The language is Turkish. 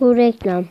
Bu reklam.